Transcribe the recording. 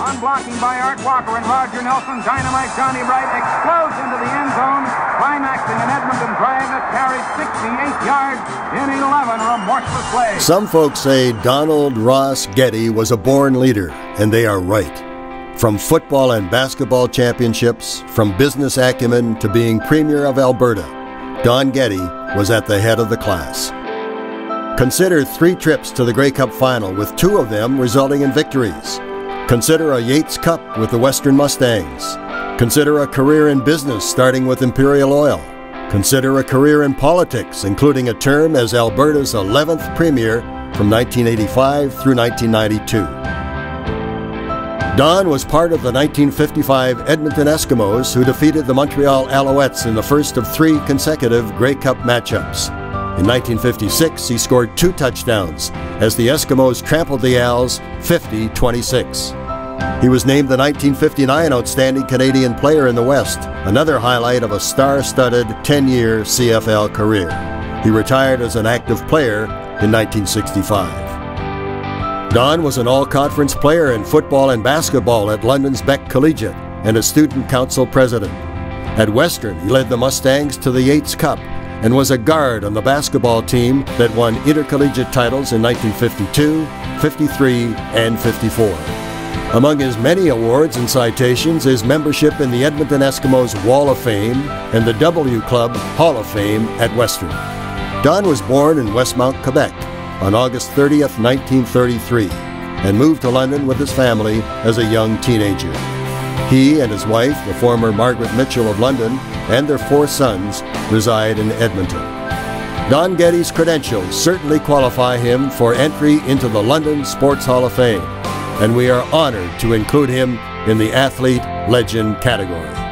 On blocking by Art Walker and Roger Nelson, Dynamite Johnny Bright explodes into the end zone, climaxing an Edmonton drive that carried 68 yards in 11 remorseless plays. Some folks say Donald Ross Getty was a born leader, and they are right. From football and basketball championships, from business acumen to being Premier of Alberta, Don Getty was at the head of the class. Consider three trips to the Grey Cup final, with two of them resulting in victories. Consider a Yates Cup with the Western Mustangs. Consider a career in business starting with Imperial Oil. Consider a career in politics, including a term as Alberta's 11th Premier from 1985 through 1992. Don was part of the 1955 Edmonton Eskimos who defeated the Montreal Alouettes in the first of three consecutive Grey Cup matchups. In 1956, he scored two touchdowns as the Eskimos trampled the Als 50 26. He was named the 1959 Outstanding Canadian Player in the West, another highlight of a star studded 10 year CFL career. He retired as an active player in 1965. Don was an all conference player in football and basketball at London's Beck Collegiate and a student council president. At Western, he led the Mustangs to the Yates Cup and was a guard on the basketball team that won intercollegiate titles in 1952, 53, and 54. Among his many awards and citations is membership in the Edmonton Eskimos Wall of Fame and the W Club Hall of Fame at Western. Don was born in Westmount, Quebec on August 30th, 1933, and moved to London with his family as a young teenager. He and his wife, the former Margaret Mitchell of London, and their four sons reside in Edmonton. Don Getty's credentials certainly qualify him for entry into the London Sports Hall of Fame, and we are honored to include him in the Athlete Legend category.